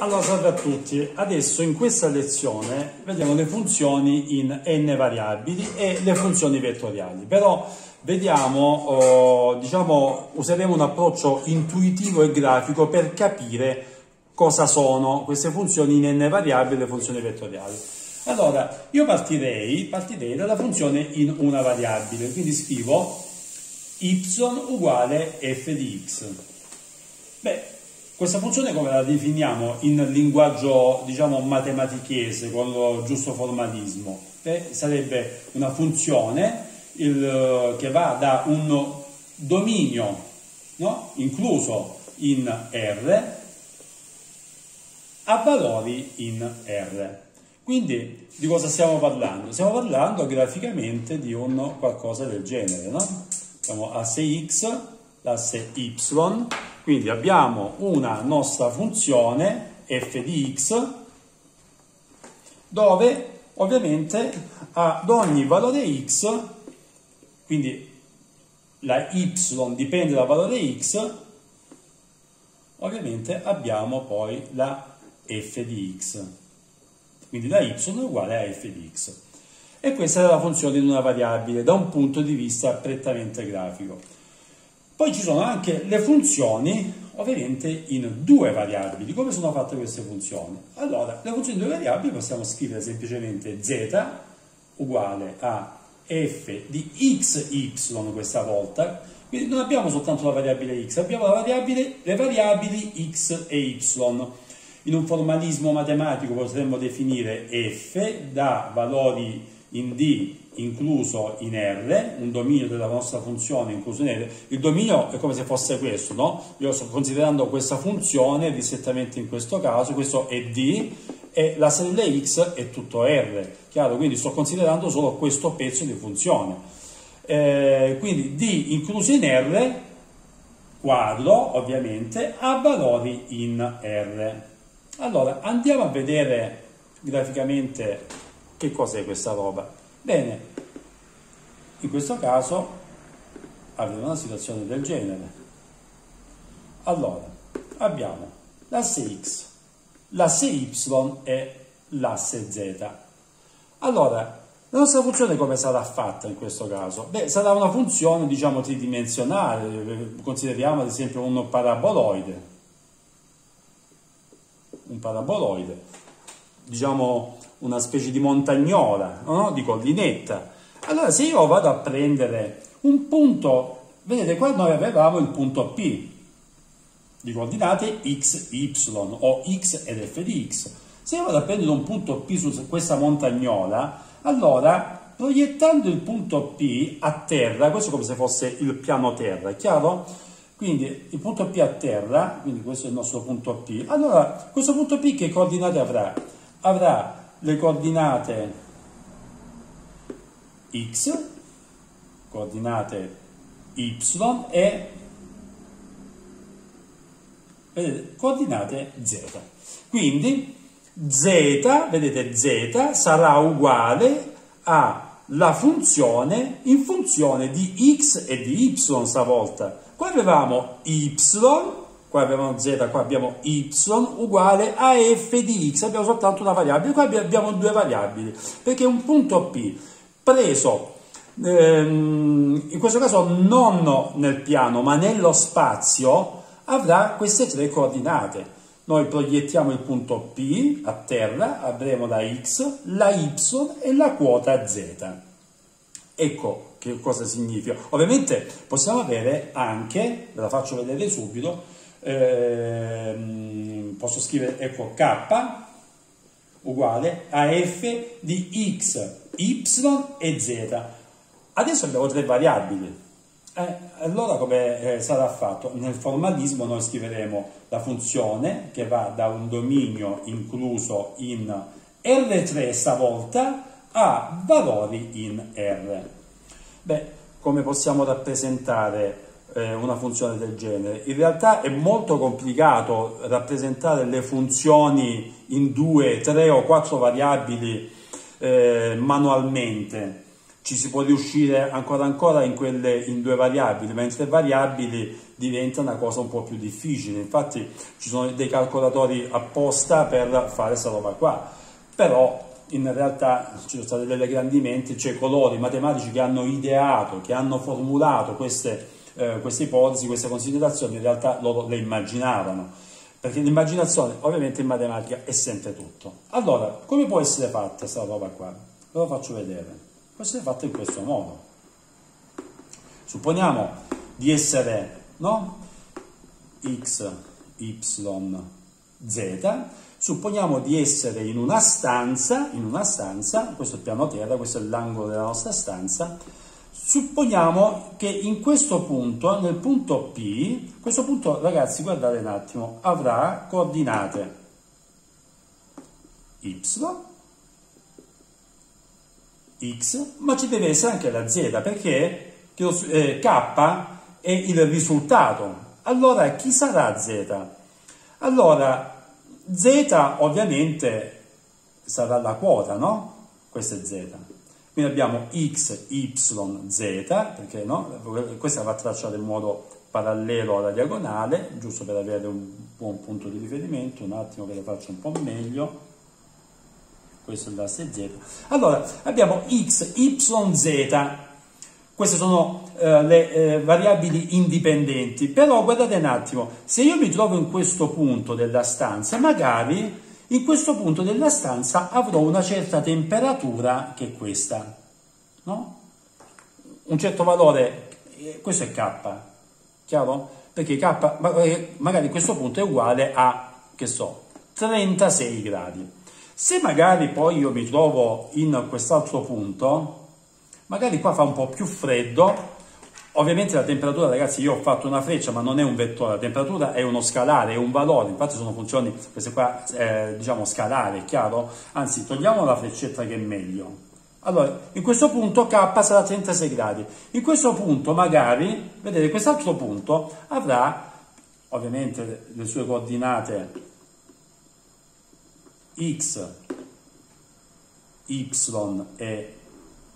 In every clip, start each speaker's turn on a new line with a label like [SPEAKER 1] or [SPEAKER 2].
[SPEAKER 1] Allora, salve a tutti. Adesso in questa lezione vediamo le funzioni in n variabili e le funzioni vettoriali. Però vediamo, oh, diciamo, useremo un approccio intuitivo e grafico per capire cosa sono queste funzioni in n variabili e le funzioni vettoriali. Allora, io partirei, partirei dalla funzione in una variabile, quindi scrivo y uguale f di x. Beh, questa funzione come la definiamo in linguaggio diciamo matematichese con lo giusto formalismo? Eh, sarebbe una funzione il, che va da un dominio no? incluso in R a valori in R. Quindi di cosa stiamo parlando? Stiamo parlando graficamente di un qualcosa del genere, no? Abbiamo asse x, l'asse y, quindi abbiamo una nostra funzione f di x dove ovviamente ad ogni valore x, quindi la y dipende dal valore x, ovviamente abbiamo poi la f di x. Quindi la y è uguale a f di x. E questa è la funzione di una variabile da un punto di vista prettamente grafico. Poi ci sono anche le funzioni, ovviamente in due variabili. Come sono fatte queste funzioni? Allora, le funzioni in due variabili possiamo scrivere semplicemente z uguale a f di xy questa volta, quindi non abbiamo soltanto la variabile x, abbiamo la variabile, le variabili x e y. In un formalismo matematico potremmo definire f da valori in d incluso in R, un dominio della nostra funzione incluso in R, il dominio è come se fosse questo, no? Io sto considerando questa funzione disettamente in questo caso, questo è D e la serie X è tutto R, chiaro? Quindi sto considerando solo questo pezzo di funzione. Eh, quindi D incluso in R, quadro ovviamente, ha valori in R. Allora, andiamo a vedere graficamente che cos'è questa roba. Bene, in questo caso abbiamo una situazione del genere. Allora, abbiamo l'asse x, l'asse y e l'asse z. Allora, la nostra funzione come sarà fatta in questo caso? Beh, sarà una funzione, diciamo, tridimensionale, consideriamo ad esempio un paraboloide. Un paraboloide, diciamo una specie di montagnola, no? di collinetta. Allora se io vado a prendere un punto, vedete qua noi avevamo il punto P di coordinate x, y o x ed f di x. Se io vado a prendere un punto P su questa montagnola, allora proiettando il punto P a terra, questo è come se fosse il piano terra, è chiaro? Quindi il punto P a terra, quindi questo è il nostro punto P, allora questo punto P che coordinate avrà? Avrà le coordinate x, coordinate y e vedete, coordinate z. Quindi z, vedete z sarà uguale alla funzione in funzione di x e di y stavolta. Qua avevamo y qua abbiamo z, qua abbiamo y, uguale a f di x, abbiamo soltanto una variabile, qua abbiamo due variabili, perché un punto P preso, ehm, in questo caso non nel piano, ma nello spazio, avrà queste tre coordinate. Noi proiettiamo il punto P a terra, avremo la x, la y e la quota z. Ecco che cosa significa. Ovviamente possiamo avere anche, ve la faccio vedere subito, eh, posso scrivere ecco k uguale a f di x, y e z. Adesso abbiamo tre variabili. Eh, allora come eh, sarà fatto? Nel formalismo noi scriveremo la funzione che va da un dominio incluso in R3 stavolta a valori in R. Beh, come possiamo rappresentare eh, una funzione del genere. In realtà è molto complicato rappresentare le funzioni in due, tre o quattro variabili eh, manualmente, ci si può riuscire ancora ancora in, quelle, in due variabili, ma in tre variabili diventa una cosa un po' più difficile. Infatti ci sono dei calcolatori apposta per fare questa roba qua, però in realtà ci sono state delle grandi menti, cioè coloro, i matematici che hanno ideato, che hanno formulato queste, eh, queste ipotesi, queste considerazioni, in realtà loro le immaginavano, perché l'immaginazione ovviamente in matematica è sempre tutto. Allora, come può essere fatta questa roba qua? Ve lo faccio vedere può essere fatta in questo modo. Supponiamo di essere no? x, y, z, supponiamo di essere in una stanza, in una stanza, questo è il piano terra, questo è l'angolo della nostra stanza, supponiamo che in questo punto, nel punto P, questo punto, ragazzi, guardate un attimo, avrà coordinate y, x, ma ci deve essere anche la z, perché eh, k è il risultato. Allora, chi sarà z? Allora, z ovviamente sarà la quota, no? Questa è z. Quindi abbiamo x, y, z, perché no? Questa va tracciata in modo parallelo alla diagonale, giusto per avere un buon punto di riferimento, un attimo che lo faccio un po' meglio questo è l'asse z. Allora, abbiamo x, y, z, queste sono eh, le eh, variabili indipendenti, però guardate un attimo, se io mi trovo in questo punto della stanza, magari in questo punto della stanza avrò una certa temperatura che è questa, no? Un certo valore, eh, questo è K, chiaro? Perché K eh, magari in questo punto è uguale a, che so, 36 gradi. Se magari poi io mi trovo in quest'altro punto, magari qua fa un po' più freddo, ovviamente la temperatura, ragazzi, io ho fatto una freccia, ma non è un vettore, la temperatura è uno scalare, è un valore, infatti sono funzioni, queste qua, eh, diciamo, scalare, chiaro? Anzi, togliamo la freccetta che è meglio. Allora, in questo punto K sarà 36 gradi. In questo punto, magari, vedete, quest'altro punto avrà, ovviamente, le sue coordinate x, y e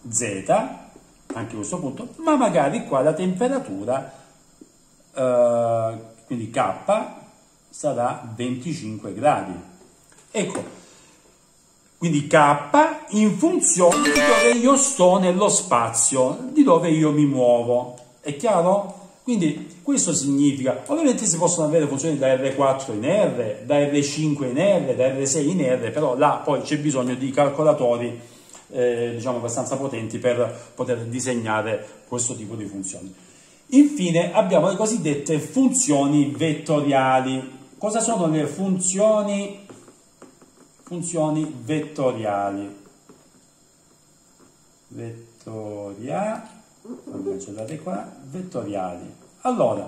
[SPEAKER 1] z, anche questo punto, ma magari qua la temperatura, eh, quindi K, sarà 25 gradi. Ecco, quindi K in funzione di dove io sto nello spazio, di dove io mi muovo. È chiaro? Quindi questo significa, ovviamente si possono avere funzioni da R4 in R, da R5 in R, da R6 in R, però là poi c'è bisogno di calcolatori eh, diciamo abbastanza potenti per poter disegnare questo tipo di funzioni. Infine abbiamo le cosiddette funzioni vettoriali. Cosa sono le funzioni, funzioni vettoriali? Cancellate qua, vettoriali. Allora,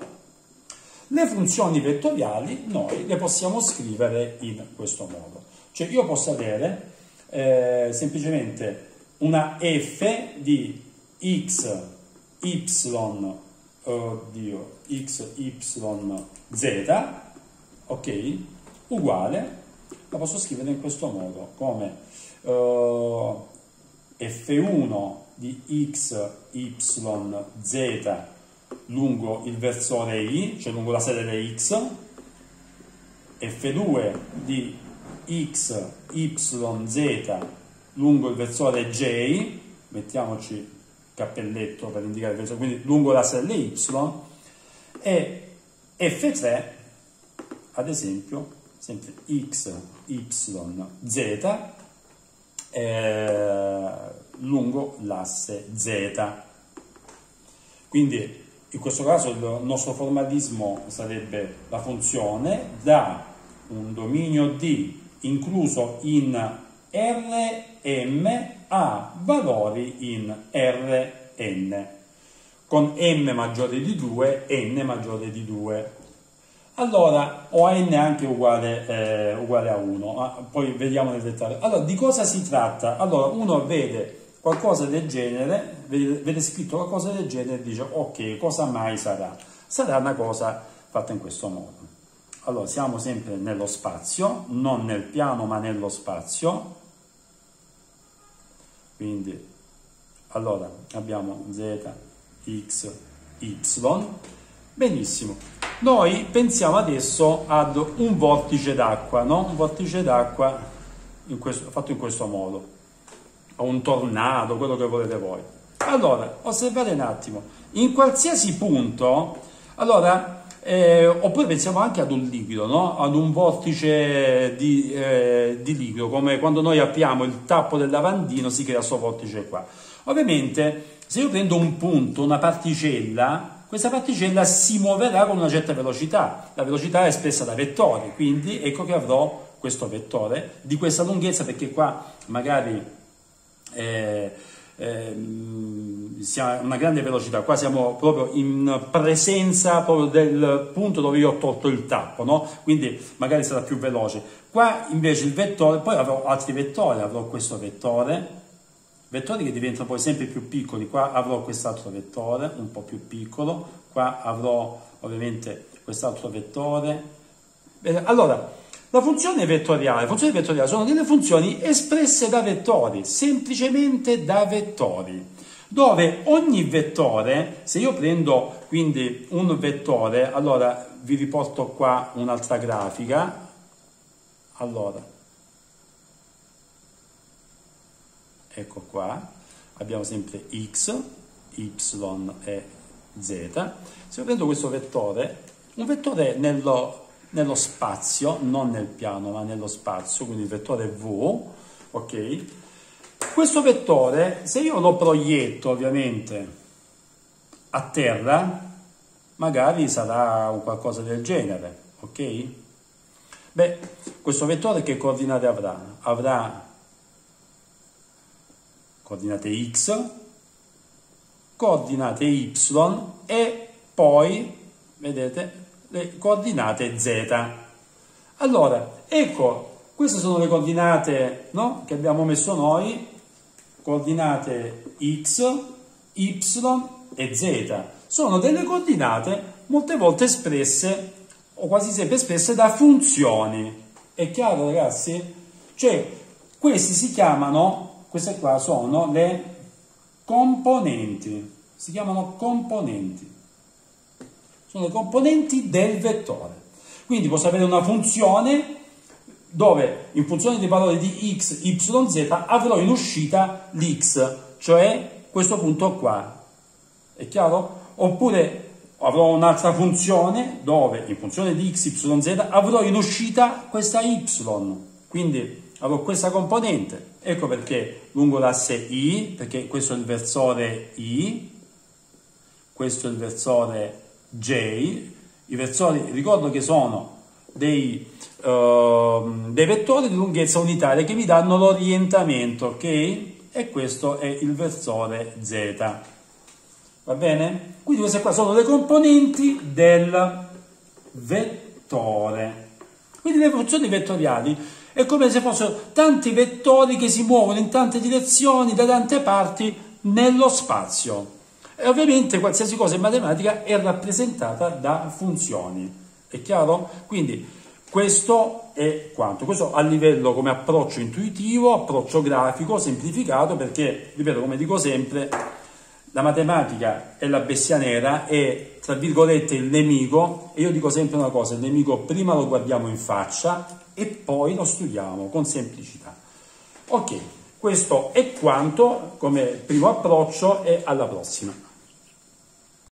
[SPEAKER 1] le funzioni vettoriali noi le possiamo scrivere in questo modo. Cioè io posso avere eh, semplicemente una f di x, y, oddio, x, y, z, ok, uguale, la posso scrivere in questo modo, come uh, f1 di x, y, z lungo il versore i, cioè lungo la serie x, f2 di x, y, z lungo il versore j, mettiamoci cappelletto per indicare il versore, quindi lungo la serie y, e f3, ad esempio, sempre x, y, z, eh, lungo l'asse z. Quindi in questo caso il nostro formalismo sarebbe la funzione da un dominio D incluso in Rm a valori in Rn con m maggiore di 2 e n maggiore di 2 allora o n anche uguale, eh, uguale a 1 ma poi vediamo nel dettaglio allora di cosa si tratta? allora uno vede qualcosa del genere, vede, vede scritto qualcosa del genere e dice ok, cosa mai sarà? Sarà una cosa fatta in questo modo. Allora, siamo sempre nello spazio, non nel piano ma nello spazio, quindi allora abbiamo z, x, y, benissimo. Noi pensiamo adesso ad un vortice d'acqua, no? Un vortice d'acqua fatto in questo modo, o un tornado, quello che volete voi. Allora, osservate un attimo, in qualsiasi punto, allora, eh, oppure pensiamo anche ad un liquido, no? ad un vortice di, eh, di, liquido, come quando noi apriamo il tappo del lavandino si crea questo vortice qua. Ovviamente, se io prendo un punto, una particella, questa particella si muoverà con una certa velocità. La velocità è espressa da vettori, quindi ecco che avrò questo vettore di questa lunghezza, perché qua magari... Eh, eh, una grande velocità, qua siamo proprio in presenza proprio del punto dove io ho tolto il tappo, no? quindi magari sarà più veloce. Qua invece il vettore, poi avrò altri vettori, avrò questo vettore, vettori che diventano poi sempre più piccoli, qua avrò quest'altro vettore un po' più piccolo, qua avrò ovviamente quest'altro vettore. Allora, la funzione vettoriale, le funzioni vettoriali sono delle funzioni espresse da vettori, semplicemente da vettori, dove ogni vettore, se io prendo quindi un vettore, allora vi riporto qua un'altra grafica, allora, ecco qua, abbiamo sempre x, y e z, se io prendo questo vettore, un vettore nello nello spazio, non nel piano, ma nello spazio, quindi il vettore V, ok? Questo vettore, se io lo proietto ovviamente a terra, magari sarà qualcosa del genere, ok? Beh, questo vettore che coordinate avrà? Avrà coordinate x, coordinate y e poi, vedete, le coordinate z. Allora, ecco, queste sono le coordinate no? che abbiamo messo noi, coordinate x, y e z. Sono delle coordinate molte volte espresse, o quasi sempre espresse, da funzioni. È chiaro ragazzi? Cioè, questi si chiamano, queste qua sono le componenti, si chiamano componenti sono le componenti del vettore. Quindi posso avere una funzione dove in funzione dei valori di x, y, z avrò in uscita l'x, cioè questo punto qua. È chiaro? Oppure avrò un'altra funzione dove in funzione di x, y, z avrò in uscita questa y. Quindi avrò questa componente. Ecco perché lungo l'asse i, perché questo è il versore i, questo è il versore J, i versori ricordo che sono dei, uh, dei vettori di lunghezza unitaria che mi danno l'orientamento, ok? E questo è il versore Z. Va bene? Quindi queste qua sono le componenti del vettore. Quindi le funzioni vettoriali è come se fossero tanti vettori che si muovono in tante direzioni, da tante parti, nello spazio. E ovviamente qualsiasi cosa in matematica è rappresentata da funzioni. È chiaro? Quindi questo è quanto. Questo a livello come approccio intuitivo, approccio grafico, semplificato, perché, ripeto, come dico sempre, la matematica è la bestia nera, è tra virgolette il nemico, e io dico sempre una cosa, il nemico prima lo guardiamo in faccia e poi lo studiamo con semplicità. Ok, questo è quanto come primo approccio e alla prossima.